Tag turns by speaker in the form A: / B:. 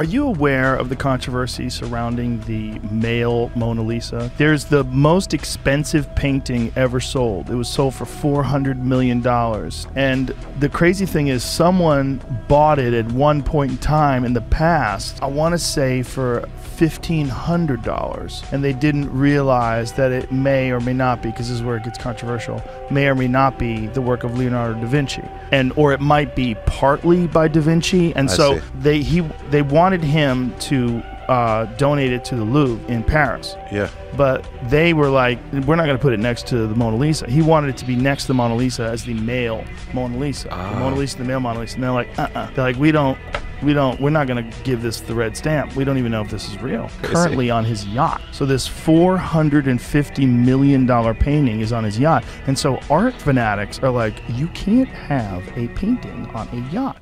A: Are you aware of the controversy surrounding the male Mona Lisa? There's the most expensive painting ever sold. It was sold for $400 million. And the crazy thing is, someone bought it at one point in time in the past, I want to say for $1,500. And they didn't realize that it may or may not be, because this is where it gets controversial, may or may not be the work of Leonardo da Vinci. And or it might be partly by da Vinci. And
B: I
A: so
B: see.
A: they he they wanted him to uh, donate it to the Louvre in Paris.
B: Yeah.
A: But they were like, we're not going to put it next to the Mona Lisa. He wanted it to be next to the Mona Lisa as the male Mona Lisa. The
B: Ah.
A: Mona Lisa, the male Mona Lisa. And they're like, uh-uh. They're like, we don't, we don't, we're not going to give this the red stamp. We don't even know if this is real.
B: Crazy.
A: Currently on his yacht. So this $450 million painting is on his yacht. And so art fanatics are like, you can't have a painting on a yacht.